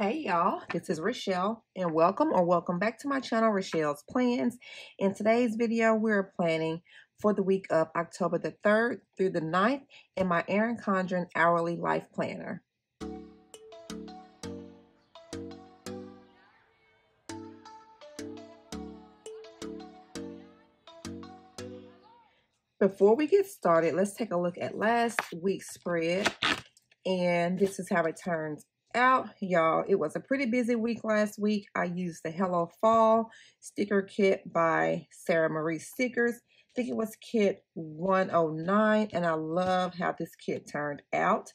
Hey y'all, this is Rachelle and welcome or welcome back to my channel, Rachelle's Plans. In today's video, we're planning for the week of October the 3rd through the 9th in my Erin Condren Hourly Life Planner. Before we get started, let's take a look at last week's spread. And this is how it turns out, y'all. It was a pretty busy week last week. I used the Hello Fall sticker kit by Sarah Marie Stickers. I think it was kit 109, and I love how this kit turned out.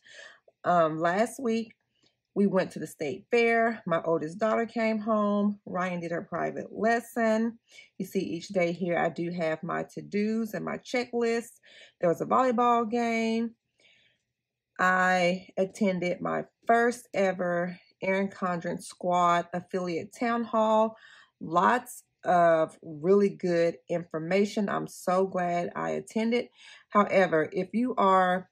Um, last week, we went to the state fair. My oldest daughter came home. Ryan did her private lesson. You see, each day here I do have my to-dos and my checklist. There was a volleyball game. I attended my first ever Erin Condren Squad affiliate town hall. Lots of really good information. I'm so glad I attended. However, if you are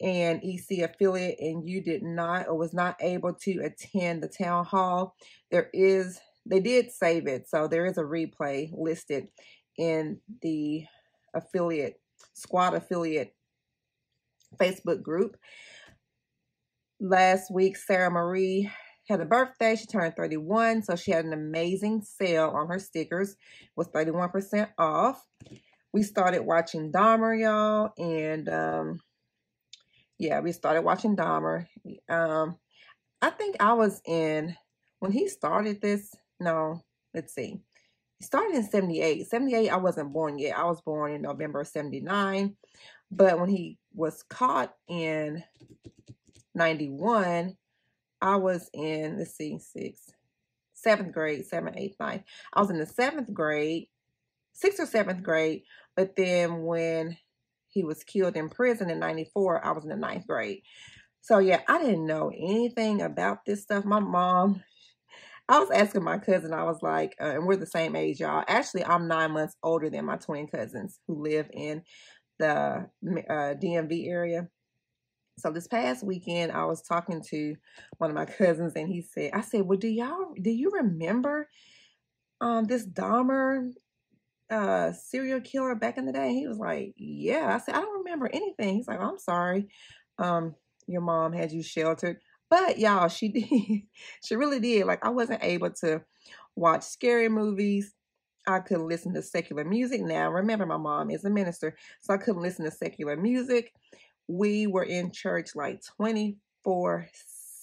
an EC affiliate and you did not or was not able to attend the town hall, there is, they did save it. So there is a replay listed in the affiliate, squad affiliate Facebook group. Last week, Sarah Marie had a birthday. She turned 31, so she had an amazing sale on her stickers. was 31% off. We started watching Dahmer, y'all, and um, yeah, we started watching Dahmer. Um, I think I was in, when he started this, no, let's see. He started in 78. 78, I wasn't born yet. I was born in November 79. But when he was caught in 91, I was in, let's see, six, seventh grade, seventh, eighth, ninth. I was in the seventh grade, sixth or seventh grade. But then when he was killed in prison in 94, I was in the ninth grade. So yeah, I didn't know anything about this stuff. My mom, I was asking my cousin, I was like, uh, and we're the same age, y'all. Actually, I'm nine months older than my twin cousins who live in the uh, DMV area. So this past weekend, I was talking to one of my cousins, and he said, "I said, well, do y'all do you remember um this Dahmer uh serial killer back in the day?" And he was like, "Yeah." I said, "I don't remember anything." He's like, "I'm sorry, um, your mom had you sheltered." But y'all, she did. she really did. Like I wasn't able to watch scary movies. I couldn't listen to secular music. Now, remember, my mom is a minister, so I couldn't listen to secular music. We were in church like 24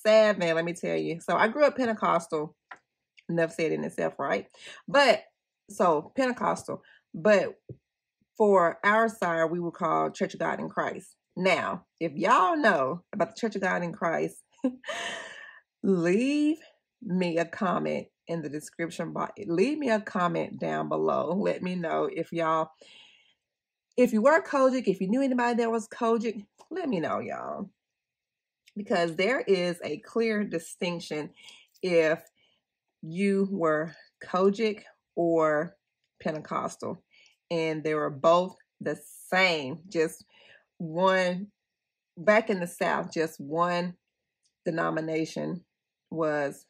7, let me tell you. So I grew up Pentecostal. Enough said in itself, right? But so Pentecostal, but for our side, we would call Church of God in Christ. Now, if y'all know about the Church of God in Christ, leave me a comment in the description box. Leave me a comment down below. Let me know if y'all, if you were COGIC, if you knew anybody that was COGIC, let me know, y'all. Because there is a clear distinction if you were COGIC or Pentecostal. And they were both the same. Just one, back in the South, just one denomination was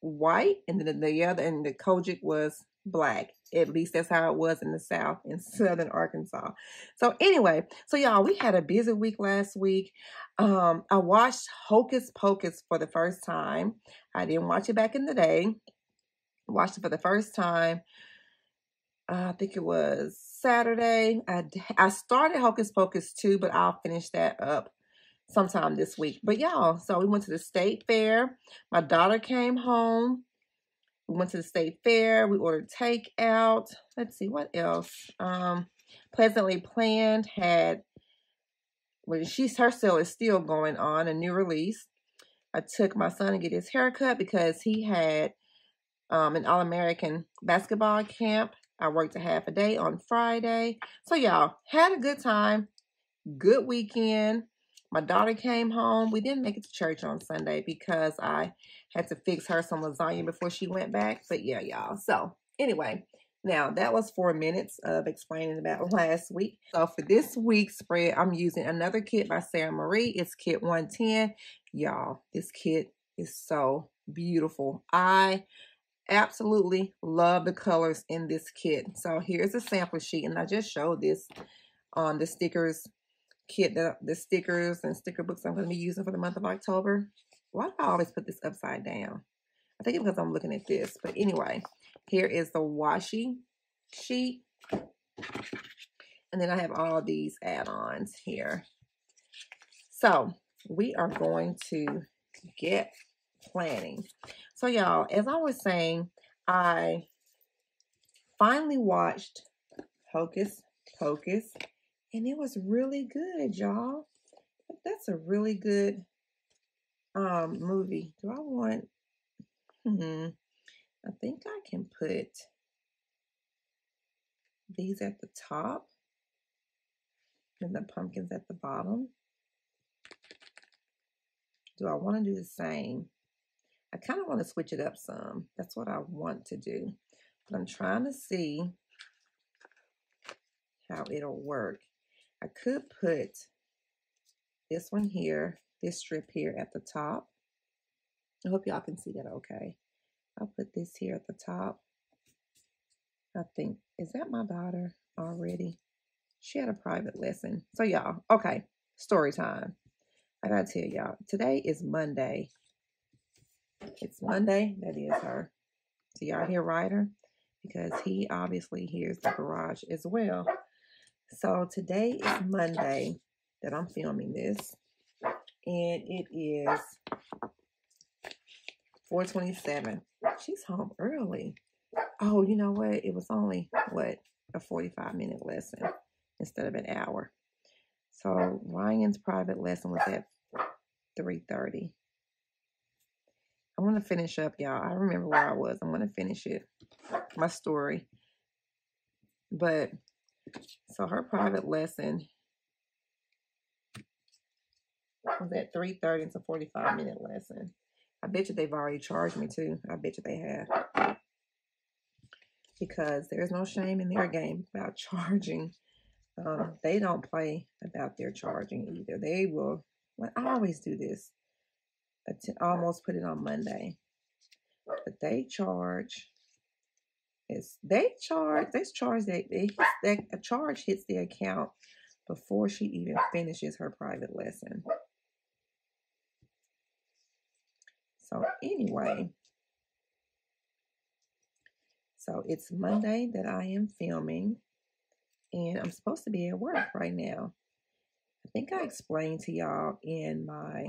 white and then the other and the COGIC was black. At least that's how it was in the South in Southern Arkansas. So anyway, so y'all, we had a busy week last week. Um, I watched Hocus Pocus for the first time. I didn't watch it back in the day. watched it for the first time. Uh, I think it was Saturday. I, I started Hocus Pocus 2, but I'll finish that up sometime this week. But y'all, so we went to the state fair. My daughter came home. We went to the state fair. We ordered takeout. Let's see what else. Um, Pleasantly Planned had well, she's her sale is still going on, a new release. I took my son to get his haircut because he had um, an All American basketball camp. I worked a half a day on Friday. So, y'all, had a good time, good weekend. My daughter came home. We didn't make it to church on Sunday because I had to fix her some lasagna before she went back. But yeah, y'all. So anyway, now that was four minutes of explaining about last week. So for this week's spread, I'm using another kit by Sarah Marie. It's kit 110. Y'all, this kit is so beautiful. I absolutely love the colors in this kit. So here's a sample sheet, and I just showed this on the stickers kit, the, the stickers and sticker books I'm going to be using for the month of October. Why do I always put this upside down? I think it's because I'm looking at this. But anyway, here is the washi sheet. And then I have all these add-ons here. So we are going to get planning. So y'all, as I was saying, I finally watched Hocus Pocus and it was really good, y'all. That's a really good um movie. Do I want hmm I think I can put these at the top and the pumpkins at the bottom. Do I want to do the same? I kind of want to switch it up some. That's what I want to do. But I'm trying to see how it'll work. I could put this one here, this strip here at the top. I hope y'all can see that okay. I'll put this here at the top. I think, is that my daughter already? She had a private lesson. So y'all, okay, story time. I gotta tell y'all, today is Monday. It's Monday. That is her. So y'all hear Ryder? Because he obviously hears the garage as well. So today is Monday that I'm filming this. And it is 427. She's home early. Oh, you know what? It was only, what, a 45 minute lesson instead of an hour. So Ryan's private lesson was at 3.30. I'm going to finish up, y'all. I remember where I was. I'm going to finish it, my story. But, so her private lesson was at 3.30. It's a 45 minute lesson. I bet you they've already charged me too. I bet you they have. Because there's no shame in their game about charging. Um, they don't play about their charging either. They will, well, I always do this. almost put it on Monday. But they charge is they charge they charge they, they that a charge hits the account before she even finishes her private lesson. So anyway, so it's Monday that I am filming and I'm supposed to be at work right now. I think I explained to y'all in my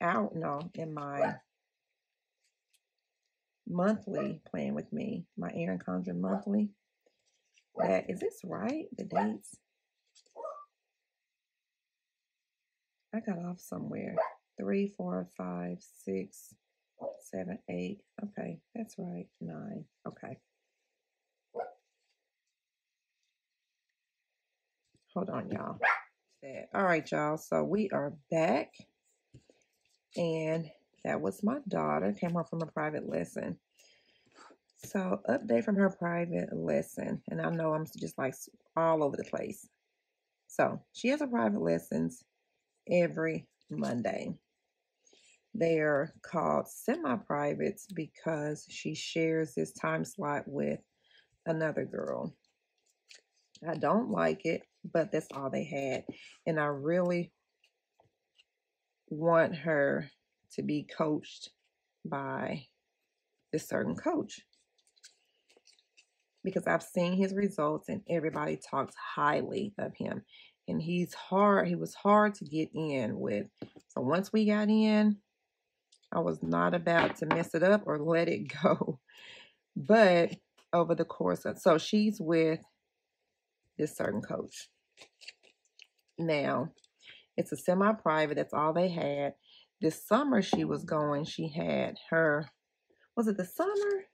out no in my monthly plan with me, my Erin Condren monthly. That is this right? The dates? I got off somewhere. Three, four, five, six, seven, eight. Okay, that's right. Nine. Okay. Hold on, y'all. All right, y'all. So we are back. And that was my daughter. Came home from a private lesson. So update from her private lesson. And I know I'm just like all over the place. So she has her private lessons every Monday. They are called semi-privates because she shares this time slot with another girl. I don't like it, but that's all they had. And I really want her to be coached by this certain coach because I've seen his results and everybody talks highly of him. And he's hard, he was hard to get in with. So once we got in, I was not about to mess it up or let it go. But over the course of, so she's with this certain coach. Now, it's a semi-private, that's all they had. This summer she was going, she had her, was it the summer?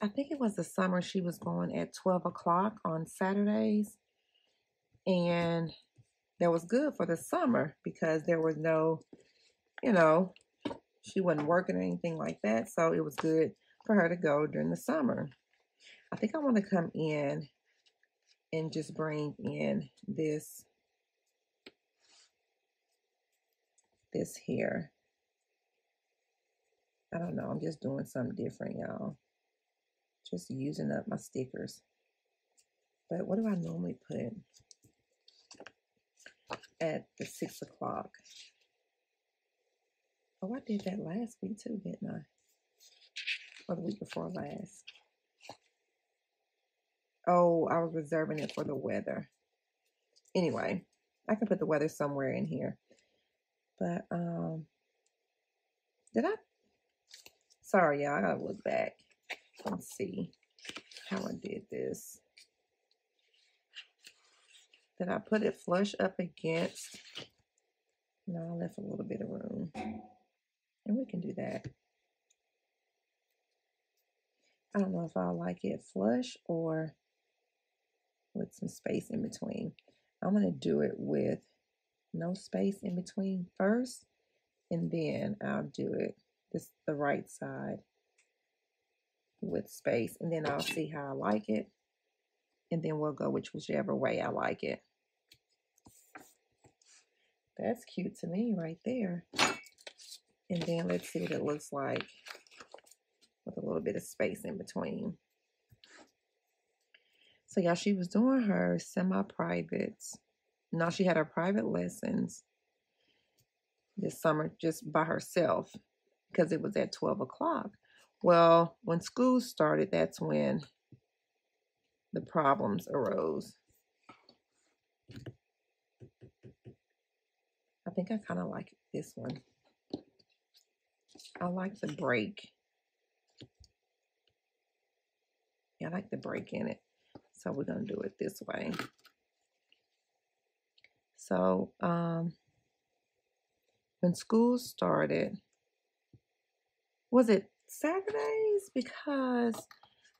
I think it was the summer she was going at 12 o'clock on Saturdays. And that was good for the summer because there was no, you know, she wasn't working or anything like that. So it was good for her to go during the summer. I think I want to come in and just bring in this this here I don't know. I'm just doing something different, y'all. Just using up my stickers. But what do I normally put at the six o'clock? Oh, I did that last week too, didn't I? Or the week before last. Oh, I was reserving it for the weather. Anyway, I can put the weather somewhere in here. But um did I sorry y'all, I gotta look back and see how I did this. Did I put it flush up against? No, I left a little bit of room. And we can do that. I don't know if I like it flush or with some space in between. I'm going to do it with no space in between first, and then I'll do it this the right side with space, and then I'll see how I like it, and then we'll go which whichever way I like it. That's cute to me right there. And then let's see what it looks like with a little bit of space in between. So y'all, she was doing her semi-privates. Now she had her private lessons this summer just by herself because it was at 12 o'clock. Well, when school started, that's when the problems arose. I think I kind of like this one. I like the break. Yeah, I like the break in it. So we're going to do it this way. So um, when school started, was it Saturdays? Because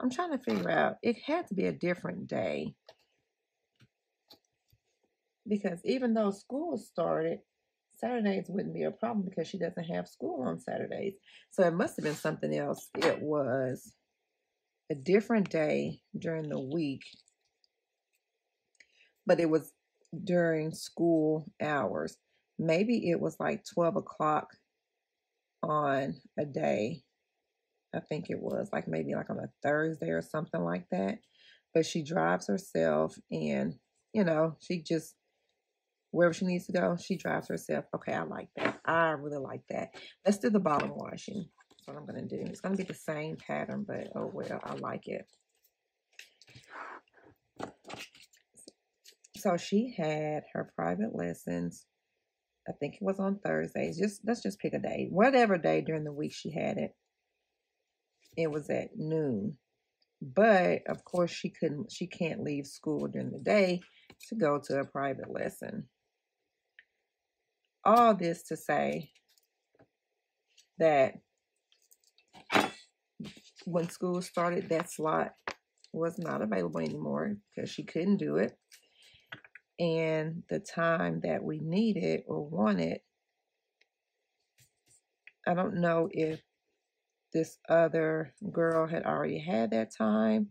I'm trying to figure out, it had to be a different day. Because even though school started, Saturdays wouldn't be a problem because she doesn't have school on Saturdays. So it must have been something else. It was a different day during the week, but it was during school hours. Maybe it was like 12 o'clock on a day. I think it was like maybe like on a Thursday or something like that. But she drives herself and, you know, she just, wherever she needs to go, she drives herself. Okay, I like that. I really like that. Let's do the bottom washing what I'm going to do. It's going to be the same pattern, but oh well, I like it. So she had her private lessons. I think it was on Thursdays. Just let's just pick a day. Whatever day during the week she had it. It was at noon. But of course she couldn't she can't leave school during the day to go to a private lesson. All this to say that when school started, that slot was not available anymore because she couldn't do it. And the time that we needed or wanted, I don't know if this other girl had already had that time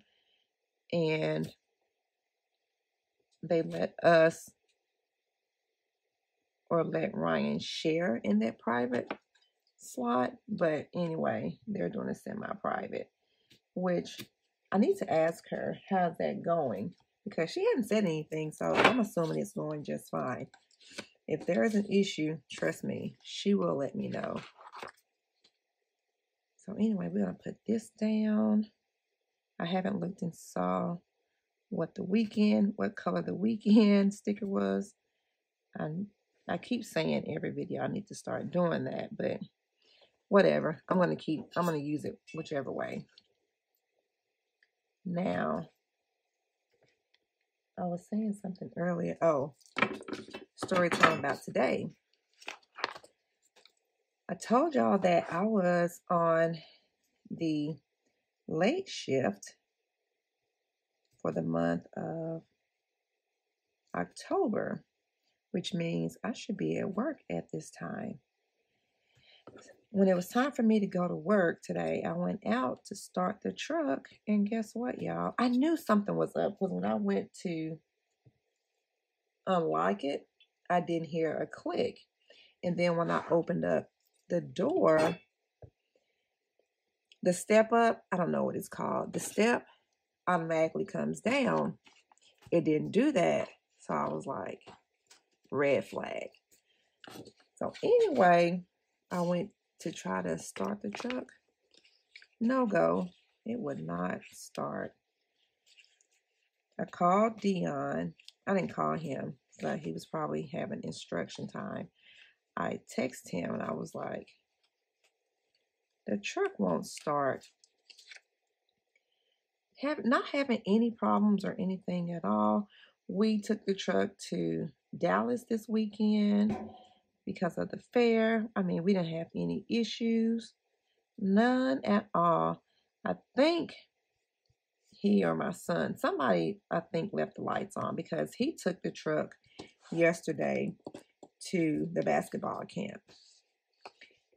and they let us or let Ryan share in that private slot. But anyway, they're doing a semi-private, which I need to ask her how's that going because she hadn't said anything, so I'm assuming it's going just fine. If there is an issue, trust me, she will let me know. So anyway, we're gonna put this down. I haven't looked and saw what the weekend, what color the weekend sticker was. I I keep saying every video I need to start doing that, but whatever. I'm going to keep, I'm going to use it whichever way. Now, I was saying something earlier. Oh, story time about today. I told y'all that I was on the late shift for the month of October, which means I should be at work at this time when it was time for me to go to work today, I went out to start the truck, and guess what, y'all? I knew something was up because when I went to unlock it, I didn't hear a click. And then when I opened up the door, the step up, I don't know what it's called. The step automatically comes down. It didn't do that. So I was like, red flag. So anyway, I went to try to start the truck. No go. It would not start. I called Dion. I didn't call him, but he was probably having instruction time. I texted him and I was like, the truck won't start. Have, not having any problems or anything at all. We took the truck to Dallas this weekend because of the fair. I mean, we didn't have any issues. None at all. I think he or my son, somebody I think left the lights on because he took the truck yesterday to the basketball camp.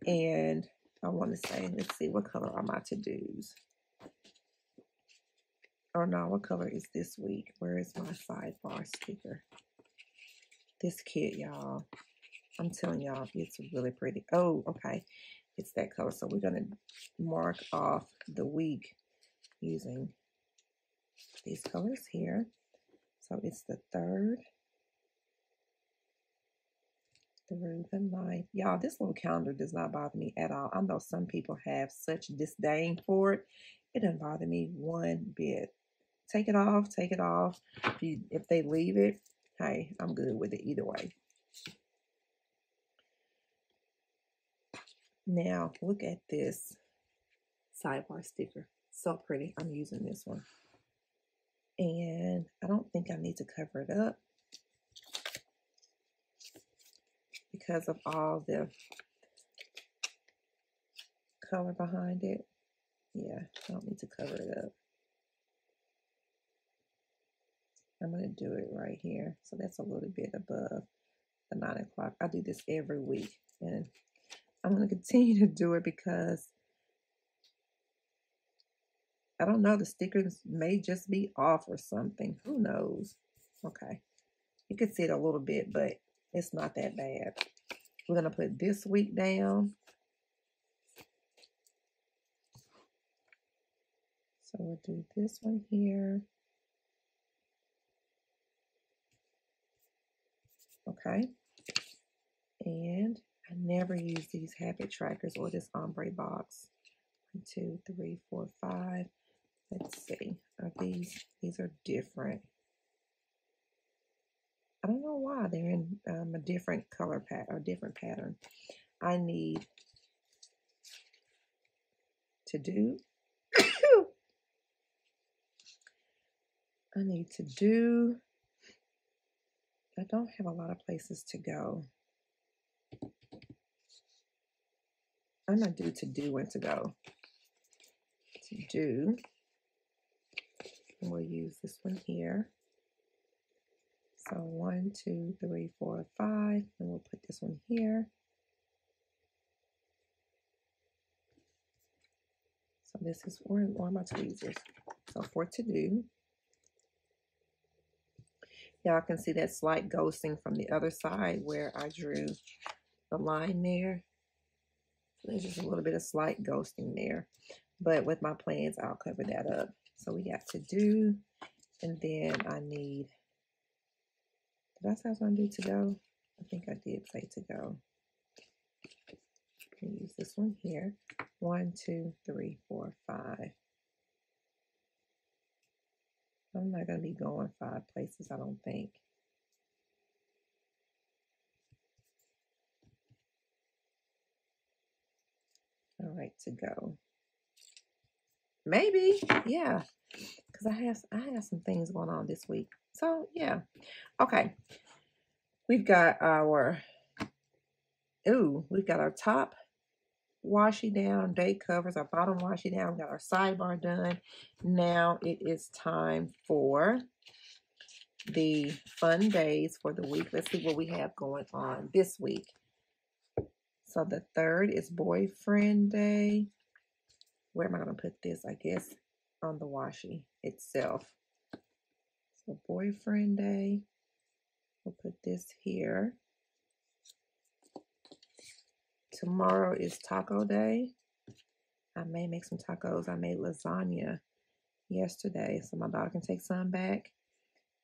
And I want to say, let's see, what color are my to-dos? Or no, what color is this week? Where is my sidebar sticker? This kit, y'all. I'm telling y'all, it's really pretty. Oh, okay. It's that color. So we're going to mark off the week using these colors here. So it's the third through the ninth. Y'all, this little calendar does not bother me at all. I know some people have such disdain for it. It doesn't bother me one bit. Take it off, take it off. If, you, if they leave it, hey, I'm good with it either way. Now, look at this sidebar sticker. So pretty. I'm using this one. And I don't think I need to cover it up because of all the color behind it. Yeah, I don't need to cover it up. I'm going to do it right here. So that's a little bit above the 9 o'clock. I do this every week. And I'm going to continue to do it because I don't know. The stickers may just be off or something. Who knows? Okay. You can see it a little bit, but it's not that bad. We're going to put this week down. So we'll do this one here. Okay. And I never use these habit trackers or this ombre box. One, two, three, four, five. Let's see. Are these, these are different. I don't know why they're in um, a different color pattern or different pattern. I need to do. I need to do. I don't have a lot of places to go. I'm going to do to do and to go. To do. And we'll use this one here. So one, two, three, four, five. And we'll put this one here. So this is for, where my tweezers? So for to do. Y'all can see that slight ghosting from the other side where I drew the line there. There's just a little bit of slight ghosting there. But with my plans, I'll cover that up. So we got to do, and then I need did I say I was going to do to go? I think I did say to go. use this one here. One, two, three, four, five. I'm not going to be going five places, I don't think. All right, to go. Maybe, yeah, because I have I have some things going on this week. So yeah. Okay. We've got our ooh, we've got our top washi down, day covers, our bottom washi down, we got our sidebar done. Now it is time for the fun days for the week. Let's see what we have going on this week. So the third is boyfriend day. Where am I going to put this? I guess on the washi itself. So boyfriend day, we'll put this here. Tomorrow is taco day. I may make some tacos. I made lasagna yesterday, so my daughter can take some back.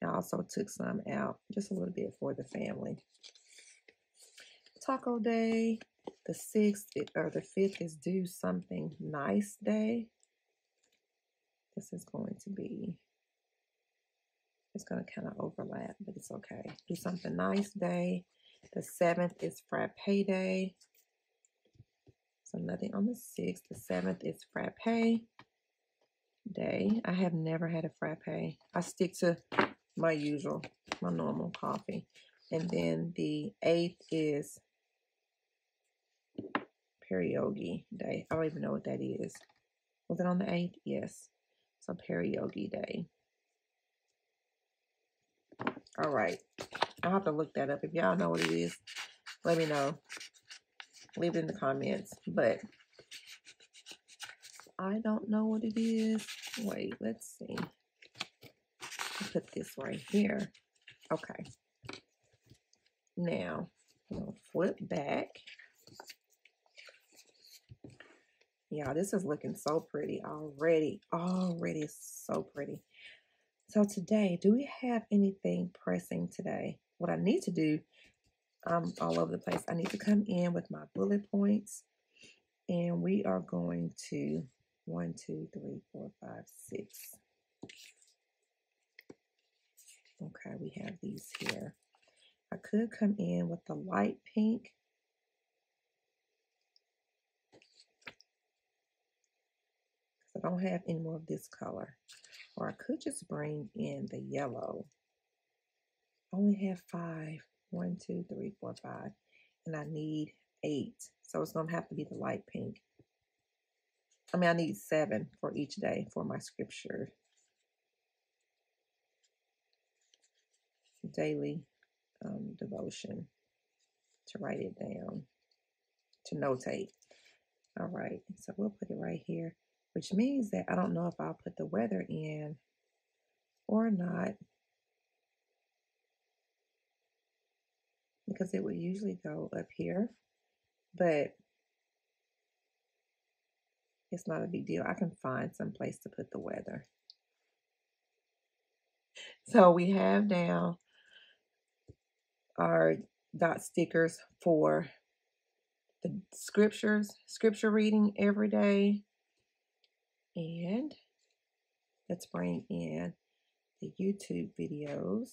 I also took some out, just a little bit for the family. Taco day, the 6th or the 5th is do something nice day. This is going to be, it's going to kind of overlap, but it's okay. Do something nice day. The 7th is frappe day. So nothing on the 6th. The 7th is frappe day. I have never had a frappe. I stick to my usual, my normal coffee. And then the 8th is Parayogi Day. I don't even know what that is. Was it on the 8th? Yes. So Parayogi Day. All right. I'll have to look that up. If y'all know what it is, let me know. Leave it in the comments. But I don't know what it is. Wait, let's see. I'll put this right here. Okay. Now, I'm going to flip back. Y'all, this is looking so pretty already. Already so pretty. So today, do we have anything pressing today? What I need to do, I'm all over the place. I need to come in with my bullet points. And we are going to one, two, three, four, five, six. Okay, we have these here. I could come in with the light pink Don't have any more of this color. Or I could just bring in the yellow. I only have five. One, two, three, four, five. And I need eight. So it's going to have to be the light pink. I mean, I need seven for each day for my scripture. Daily um, devotion to write it down, to notate. All right, so we'll put it right here which means that I don't know if I'll put the weather in or not because it would usually go up here, but it's not a big deal. I can find some place to put the weather. So we have now our dot stickers for the scriptures, scripture reading every day, and let's bring in the YouTube videos.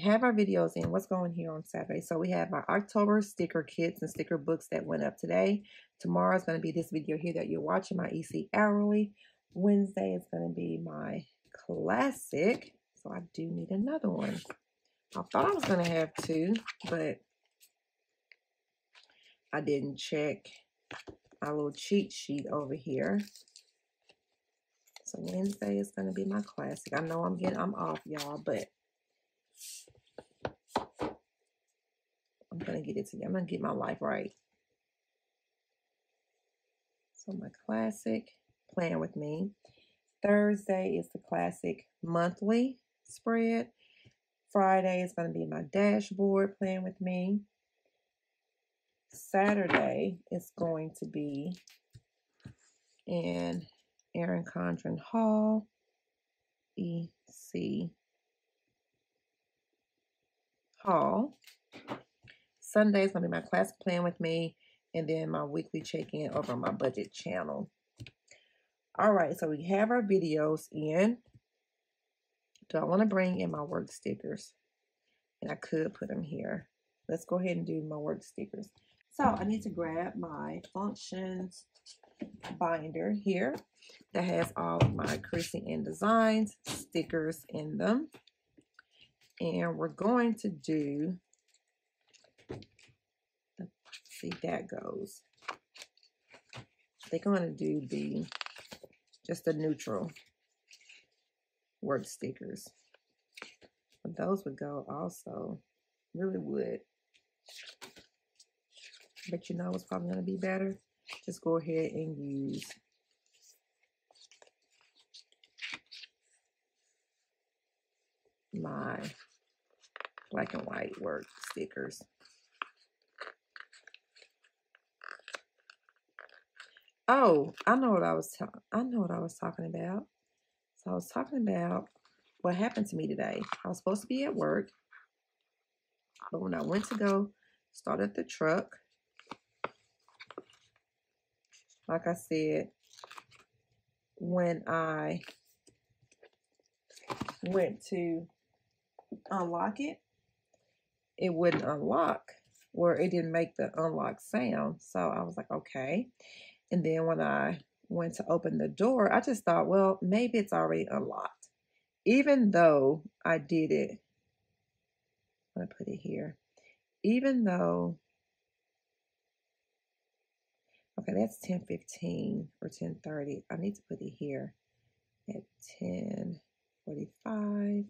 Have our videos in. What's going here on Saturday? So we have our October sticker kits and sticker books that went up today. Tomorrow is going to be this video here that you're watching, my EC Hourly. Wednesday is going to be my classic. So I do need another one. I thought I was going to have two, but I didn't check my little cheat sheet over here. So Wednesday is going to be my classic. I know I'm getting, I'm off, y'all, but I'm going to get it together. I'm going to get my life right. So my classic, plan with me. Thursday is the classic monthly spread. Friday is going to be my dashboard, plan with me. Saturday is going to be in Erin Condren Hall, EC Hall. Sunday is going to be my class plan with me and then my weekly check-in over my budget channel. All right, so we have our videos in. Do I want to bring in my work stickers? And I could put them here. Let's go ahead and do my work stickers. So I need to grab my functions binder here that has all of my Chrissy N Designs stickers in them. And we're going to do, see that goes. They're going to do the, just the neutral word stickers. But those would go also, really would. But you know what's probably going to be better? Just go ahead and use my black and white work stickers. Oh, I know what I was I know what I was talking about. So I was talking about what happened to me today. I was supposed to be at work, but when I went to go start at the truck, like I said, when I went to unlock it, it wouldn't unlock where it didn't make the unlock sound. So I was like, okay. And then when I went to open the door, I just thought, well, maybe it's already unlocked. Even though I did it, I'm going to put it here. Even though, okay, that's 10.15 or 10.30. I need to put it here at 10.45.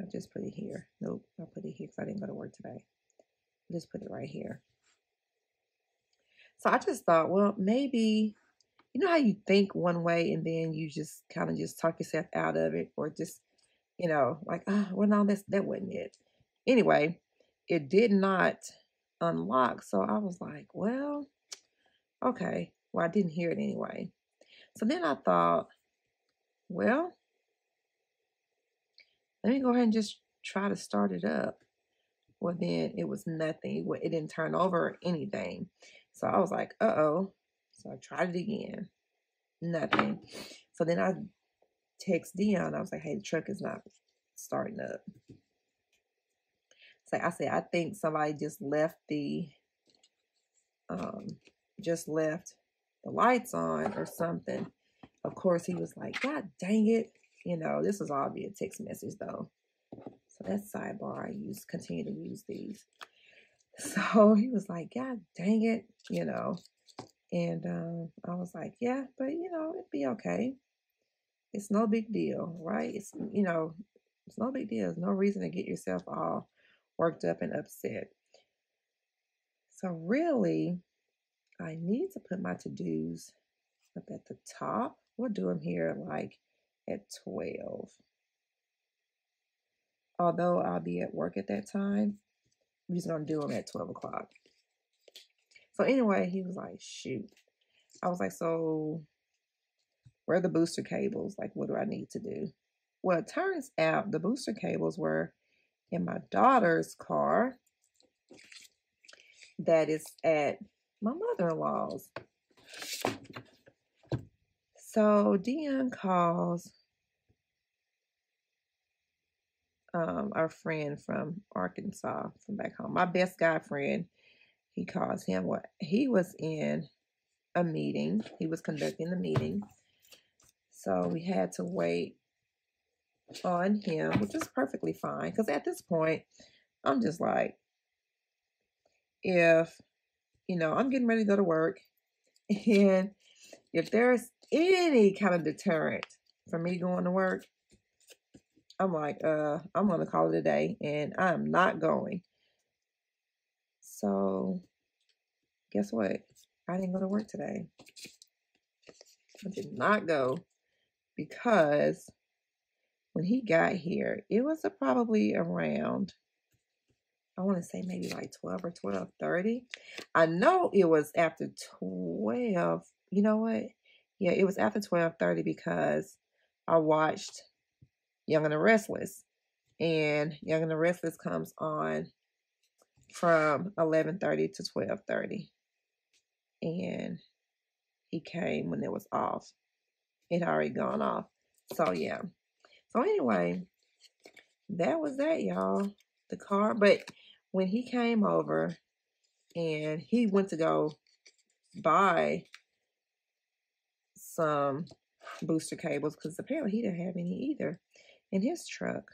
I'll just put it here. Nope, I'll put it here because I didn't go to work today. I'll just put it right here. So I just thought, well, maybe, you know how you think one way and then you just kind of just talk yourself out of it or just, you know, like, oh, well, no, that's, that wasn't it. Anyway, it did not unlock. So I was like, well, okay. Well, I didn't hear it anyway. So then I thought, well, let me go ahead and just try to start it up. Well, then it was nothing. It didn't turn over or anything. So I was like, uh oh. So I tried it again. Nothing. So then I text Dion. I was like, hey, the truck is not starting up. So I said, I think somebody just left the um just left the lights on or something. Of course, he was like, God dang it. You know, this is all via text message though. So that's sidebar. I use continue to use these. So he was like, God dang it, you know. And um, I was like, yeah, but you know, it'd be okay. It's no big deal, right? It's, you know, it's no big deal. There's no reason to get yourself all worked up and upset. So really, I need to put my to-dos up at the top. We'll do them here like at 12. Although I'll be at work at that time, we just gonna do them at 12 o'clock. So anyway, he was like, shoot. I was like, so where are the booster cables? Like, what do I need to do? Well, it turns out the booster cables were in my daughter's car that is at my mother-in-law's. So Dion calls um, our friend from Arkansas, from back home, my best guy friend. He calls him what he was in a meeting. He was conducting the meeting. So we had to wait on him, which is perfectly fine. Because at this point, I'm just like, if, you know, I'm getting ready to go to work, and if there's any kind of deterrent for me going to work, I'm like, uh, I'm gonna call it a day and I'm not going. So guess what? I didn't go to work today. I did not go because when he got here, it was probably around I want to say maybe like 12 or 12:30. I know it was after 12. You know what? Yeah, it was after 12:30 because I watched Young and the Restless. And Young and the Restless comes on from 11:30 to 12:30. And he came when it was off. It had already gone off. So yeah. So anyway, that was that, y'all. The car. But when he came over and he went to go buy some booster cables because apparently he didn't have any either in his truck.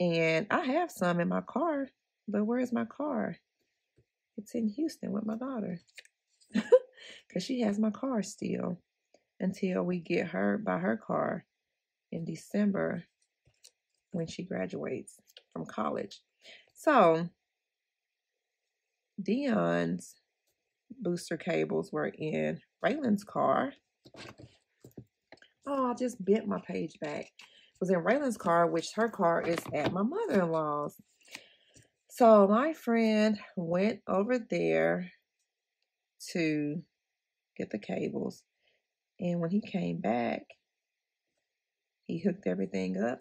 And I have some in my car, but where's my car? It's in Houston with my daughter because she has my car still until we get her by her car in December when she graduates from college. So Dion's booster cables were in Raylan's car. Oh, I just bent my page back. It was in Raylan's car, which her car is at my mother-in-law's. So my friend went over there to get the cables. And when he came back, he hooked everything up.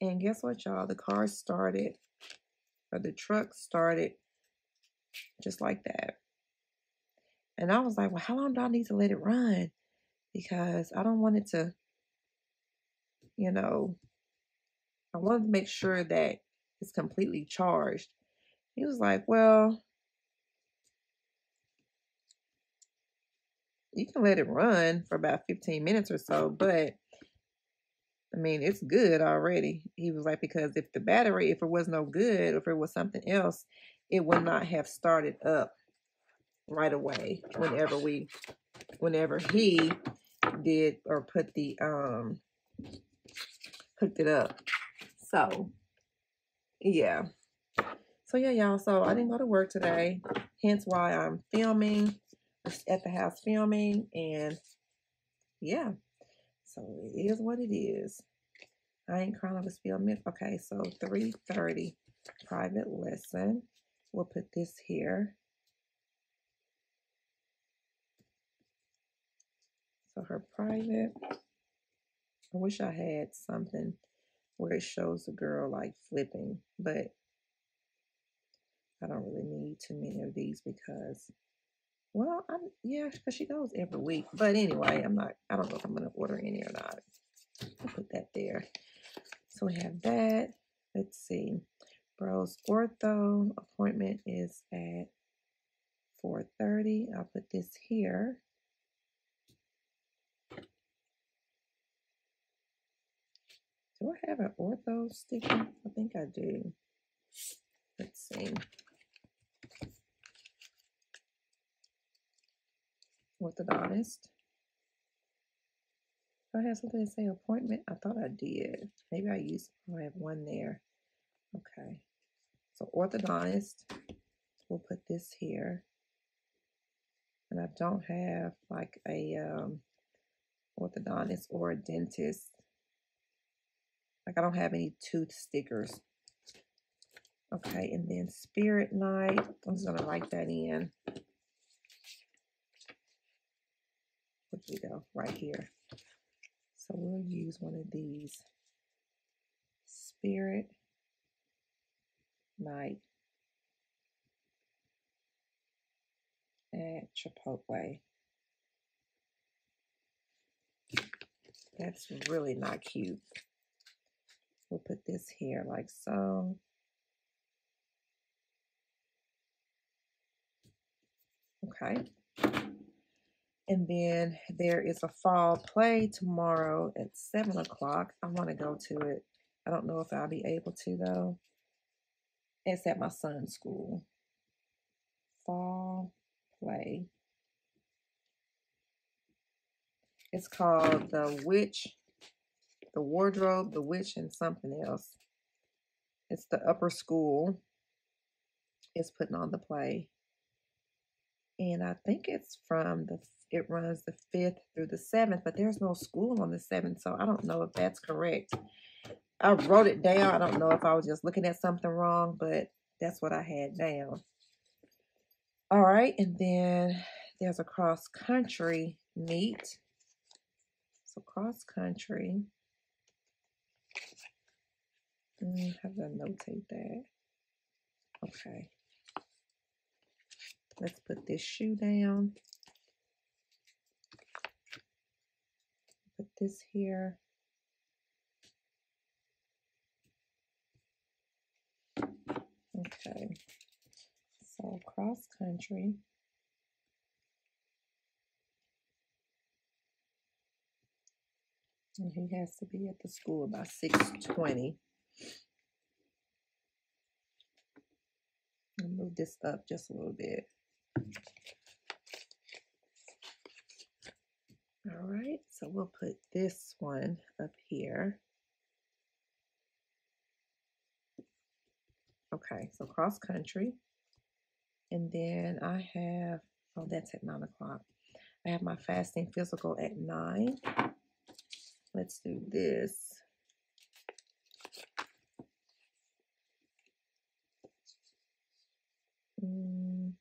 And guess what, y'all? The car started, or the truck started just like that. And I was like, well, how long do I need to let it run? Because I don't want it to, you know, I wanted to make sure that it's completely charged. He was like, well, you can let it run for about 15 minutes or so, but I mean, it's good already. He was like, because if the battery, if it was no good, if it was something else, it would not have started up right away whenever we, whenever he did or put the, um, hooked it up. So, yeah. So, yeah, y'all. So, I didn't go to work today. Hence why I'm filming at the house filming. And, yeah. So it is what it is. I ain't crying over spilled milk. Okay, so 3.30 private lesson. We'll put this here. So her private. I wish I had something where it shows the girl like flipping, but I don't really need too many of these because well, I'm yeah, because she goes every week. But anyway, I'm not. I don't know if I'm gonna order any or not. I'll put that there. So we have that. Let's see. Bro's ortho appointment is at 4:30. I'll put this here. Do I have an ortho sticker? I think I do. Let's see. orthodontist. Do I have something to say appointment? I thought I did. Maybe I used I have one there. Okay. So orthodontist. We'll put this here. And I don't have like a um, orthodontist or a dentist. Like I don't have any tooth stickers. Okay, and then spirit night. I'm just gonna write that in. Where'd we go? Right here. So we'll use one of these. Spirit Night at Chipotle. That's really not cute. We'll put this here like so. Okay. And then there is a fall play tomorrow at 7 o'clock. I want to go to it. I don't know if I'll be able to, though. It's at my son's school. Fall play. It's called The Witch, The Wardrobe, The Witch, and something else. It's the upper school. It's putting on the play. And I think it's from the it runs the 5th through the 7th, but there's no school on the 7th, so I don't know if that's correct. I wrote it down. I don't know if I was just looking at something wrong, but that's what I had down. All right, and then there's a cross country meet. So cross country. Mm, have to notate that. Okay. Let's put this shoe down. Put this here. Okay. So cross country. And he has to be at the school by 620. I'll move this up just a little bit. All right, so we'll put this one up here. Okay, so cross country. And then I have, oh, that's at nine o'clock. I have my fasting physical at nine. Let's do this. Mm.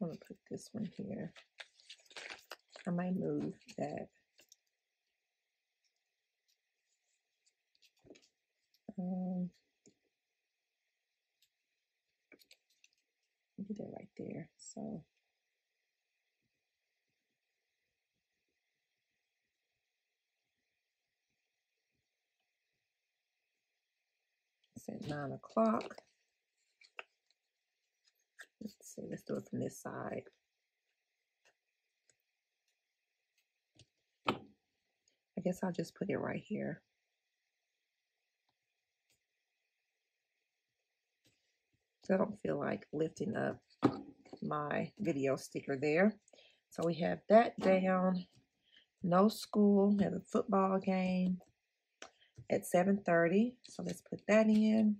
I'm gonna put this one here. I might move that. Um, it right there. So it's at nine o'clock. Let's see, let's do it from this side. Guess I'll just put it right here. So I don't feel like lifting up my video sticker there. So we have that down. No school. We have a football game at 7.30. So let's put that in.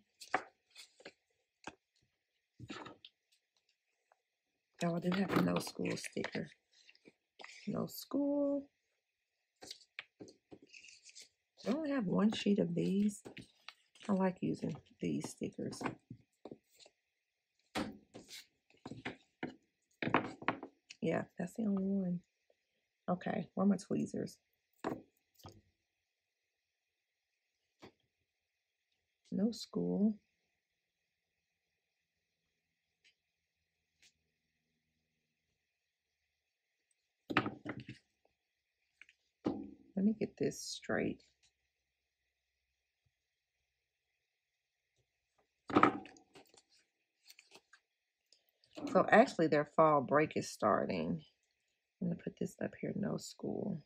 Oh, I do have a no school sticker. No school. I only have one sheet of these. I like using these stickers. Yeah, that's the only one. Okay, where are my tweezers? No school. Let me get this straight. So actually their fall break is starting. I'm going to put this up here, no school.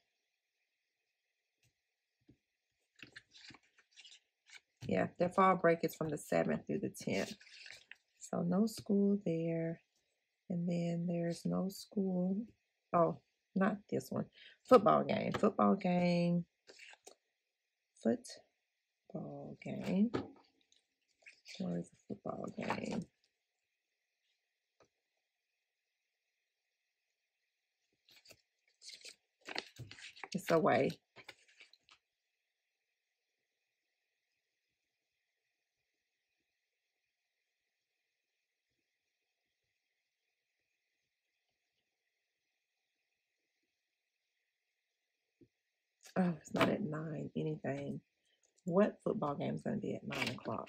Yeah, their fall break is from the 7th through the 10th. So no school there. And then there's no school. Oh, not this one. Football game. Football game. Football game. Where is the football game? It's away. Oh, it's not at nine, anything. What football game is going to be at nine o'clock?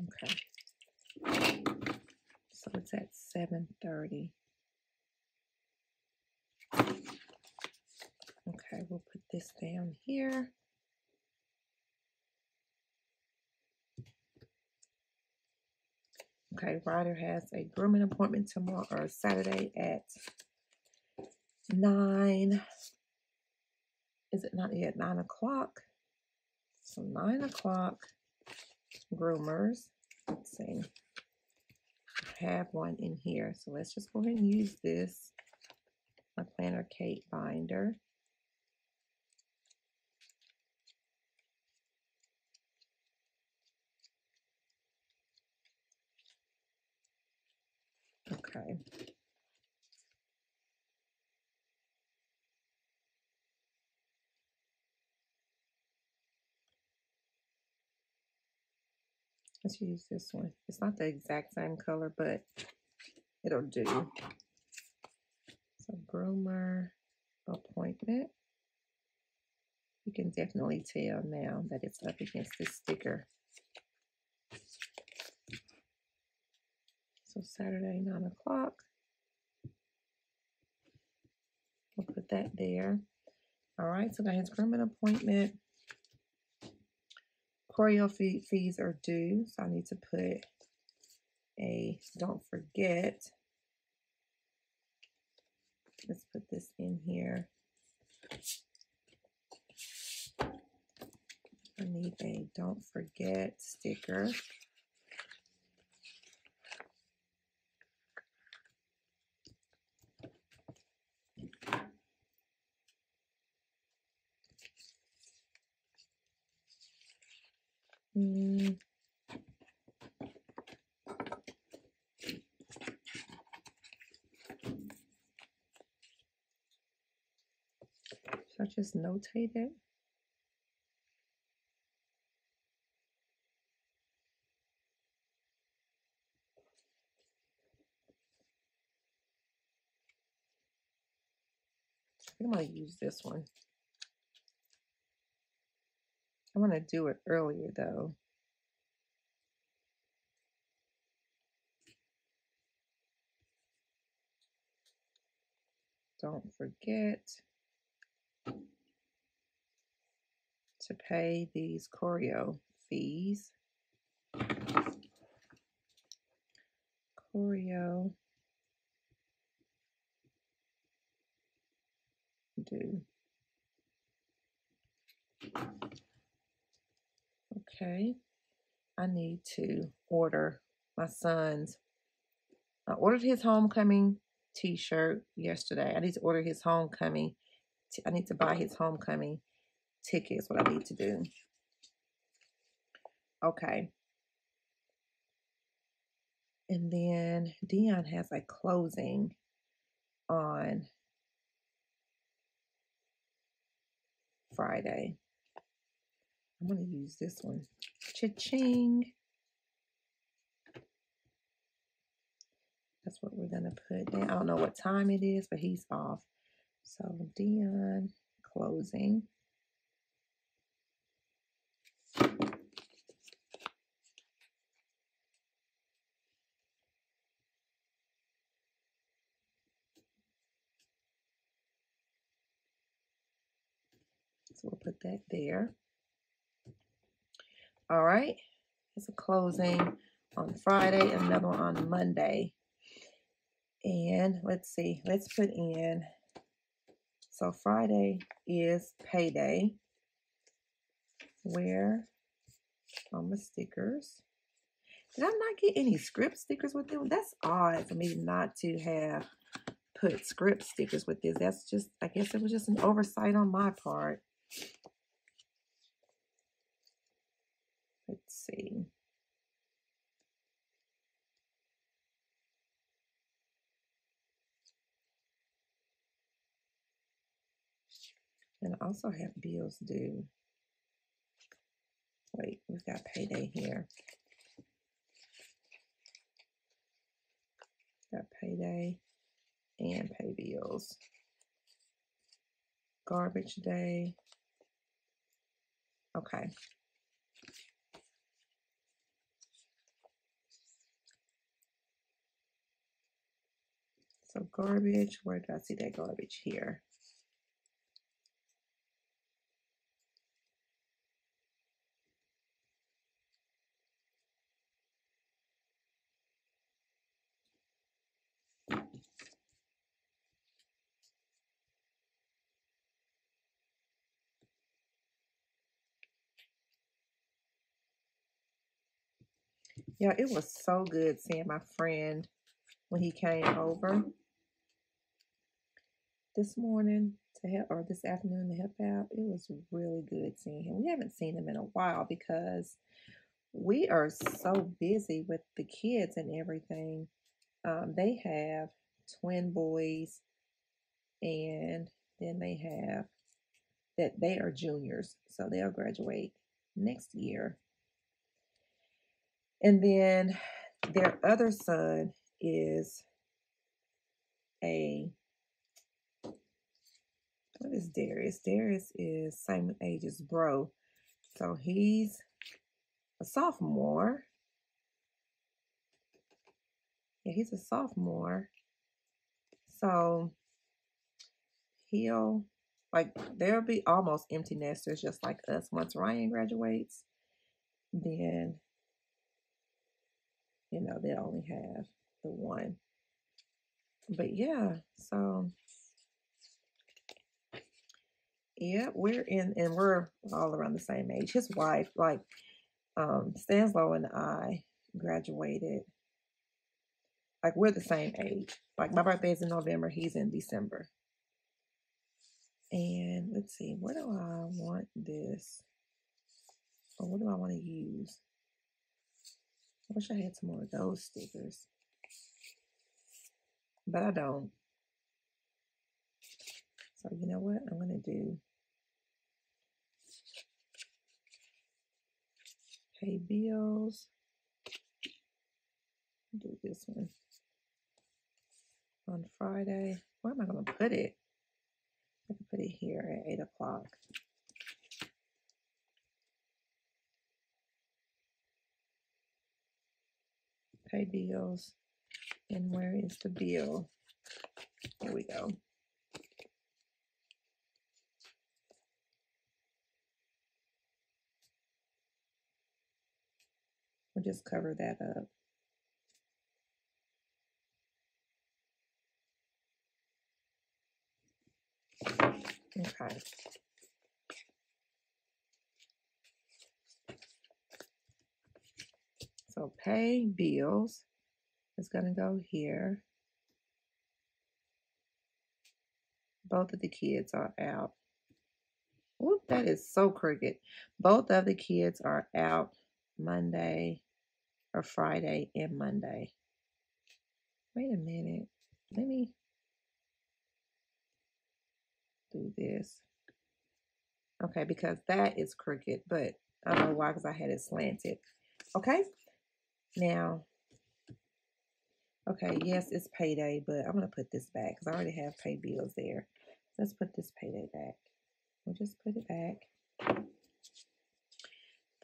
Okay. So it's at 7.30. Okay, we'll put this down here. Okay, Ryder has a grooming appointment tomorrow or Saturday at nine. Is it not yet nine o'clock? So nine o'clock groomers. Let's see. Have one in here. So let's just go ahead and use this. My planner Kate binder. Okay. Let's use this one. It's not the exact same color, but it'll do. So groomer appointment. You can definitely tell now that it's up against this sticker. So Saturday, 9 o'clock. We'll put that there. All right, so got his grooming appointment. Choreo fee, fees are due, so I need to put a don't forget. Let's put this in here. I need a don't forget sticker. Mm. Should I just notate it? I'm going to use this one. I want to do it earlier though. Don't forget to pay these choreo fees. Choreo do. Okay. I need to order my son's. I ordered his homecoming t-shirt yesterday. I need to order his homecoming. I need to buy his homecoming tickets. What I need to do. Okay. And then Dion has a closing on Friday. I'm going to use this one. Cha-ching. That's what we're going to put down. I don't know what time it is, but he's off. So Dion closing. So we'll put that there. All right. It's a closing on Friday, another one on Monday. And let's see, let's put in. So Friday is payday. Where on um, my stickers? Did I not get any script stickers with them? That's odd for me not to have put script stickers with this. That's just, I guess it was just an oversight on my part. Let's see. And I also have bills due. Wait, we've got payday here. Got payday and pay bills. Garbage day. Okay. So garbage, where did I see that garbage here? Yeah, it was so good seeing my friend when he came over this morning to help or this afternoon to help out. It was really good seeing him. We haven't seen him in a while because we are so busy with the kids and everything. Um, they have twin boys and then they have that they are juniors, so they'll graduate next year. And then their other son is a what is Darius? Darius is same age as Bro. So he's a sophomore. Yeah, he's a sophomore. So he'll like there'll be almost empty nesters just like us once Ryan graduates. Then you know they'll only have the one. But yeah, so yeah, we're in and we're all around the same age. His wife, like um Stanslow and I graduated like we're the same age. Like my birthday is in November, he's in December. And let's see, what do I want this? Or what do I want to use? I wish I had some more of those stickers. But I don't. So you know what I'm going to do? Pay bills. Do this one on Friday. Where am I going to put it? I can put it here at 8 o'clock. Pay bills. And where is the bill? Here we go. We'll just cover that up. Okay. So pay bills is going to go here. Both of the kids are out. Whoop, that is so crooked. Both of the kids are out Monday or Friday and Monday. Wait a minute. Let me do this. Okay, because that is crooked, but I don't know why, because I had it slanted. Okay, now, okay, yes, it's payday, but I'm going to put this back because I already have pay bills there. Let's put this payday back. We'll just put it back.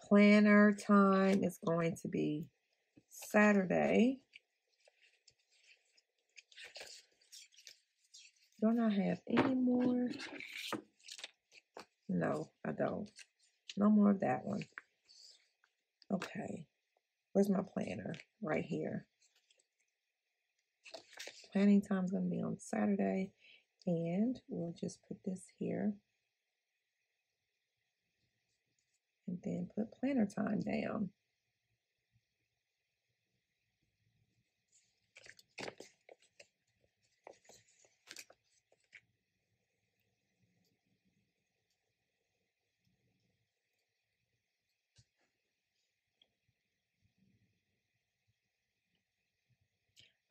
Planner time is going to be Saturday. Don't I have any more? No, I don't. No more of that one. Okay. Where's my planner? Right here. Planning time is going to be on Saturday. And we'll just put this here. And then put planner time down.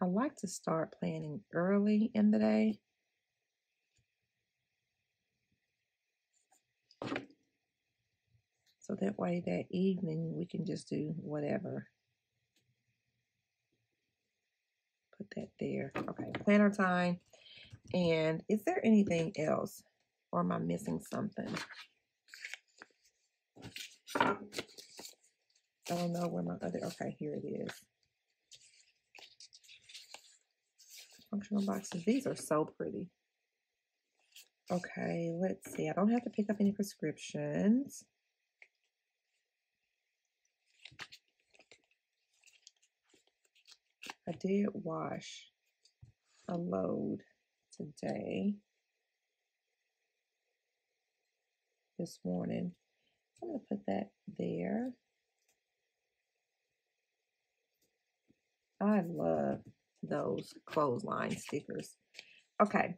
I like to start planning early in the day. So that way that evening we can just do whatever. Put that there. Okay, planner time. And is there anything else? Or am I missing something? I don't know where my other, okay, here it is. Functional boxes. These are so pretty. Okay, let's see. I don't have to pick up any prescriptions. I did wash a load today. This morning. I'm going to put that there. I love those clothesline stickers. Okay,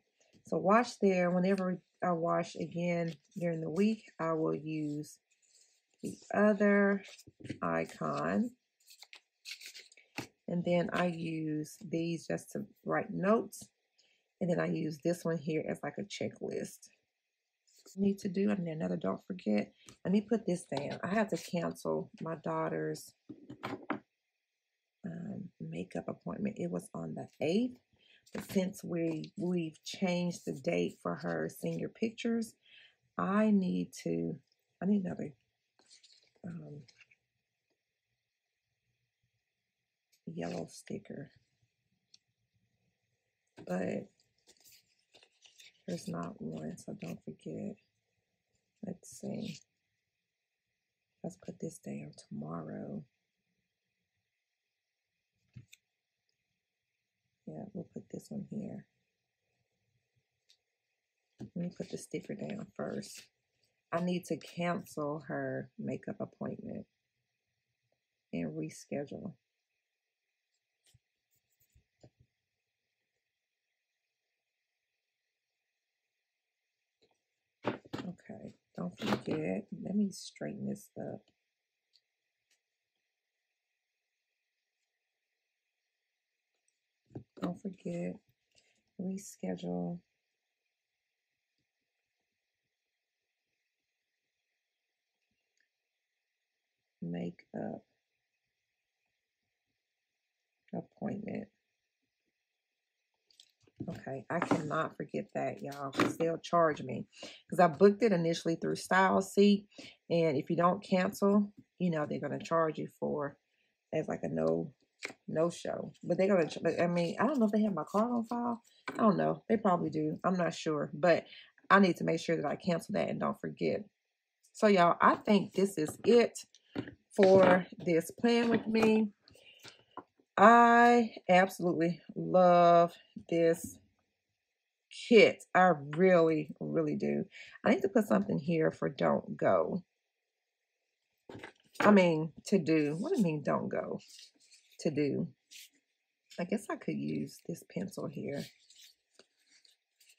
so wash there. Whenever I wash again during the week, I will use the other icon. And then I use these just to write notes. And then I use this one here as like a checklist. Need to do, and another don't forget. Let me put this down. I have to cancel my daughter's makeup appointment. It was on the 8th, But since we, we've changed the date for her senior pictures, I need to, I need another um, yellow sticker. But there's not one, so don't forget. Let's see. Let's put this down tomorrow. Yeah, we'll put this one here. Let me put the sticker down first. I need to cancel her makeup appointment and reschedule. Okay, don't forget, let me straighten this up. Don't forget, reschedule. Makeup appointment. Okay, I cannot forget that, y'all, because they'll charge me. Because I booked it initially through StyleSeat, and if you don't cancel, you know, they're going to charge you for as like a no no show. But they're to, I mean, I don't know if they have my card on file. I don't know. They probably do. I'm not sure. But I need to make sure that I cancel that and don't forget. So, y'all, I think this is it for this plan with me. I absolutely love this kit. I really, really do. I need to put something here for don't go. I mean, to do. What do you mean don't go? To do. I guess I could use this pencil here.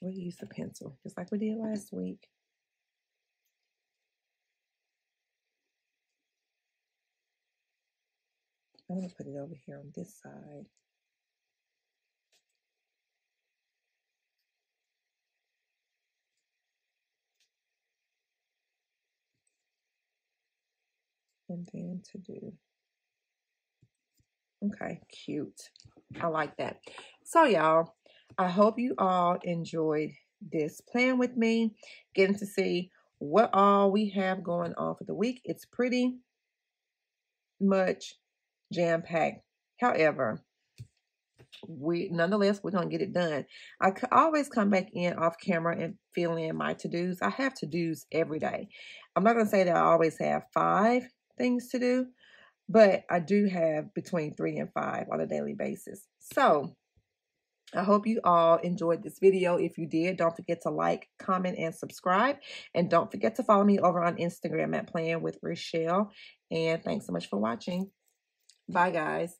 We'll use the pencil, just like we did last week. I'm going to put it over here on this side. And then to do. Okay, cute. I like that. So, y'all, I hope you all enjoyed this plan with me, getting to see what all we have going on for the week. It's pretty much jam packed. However, we nonetheless we're gonna get it done. I always come back in off camera and fill in my to dos. I have to dos every day. I'm not gonna say that I always have five things to do, but I do have between three and five on a daily basis. So I hope you all enjoyed this video. If you did, don't forget to like, comment, and subscribe. And don't forget to follow me over on Instagram at Playing with Rachelle. And thanks so much for watching. Bye, guys.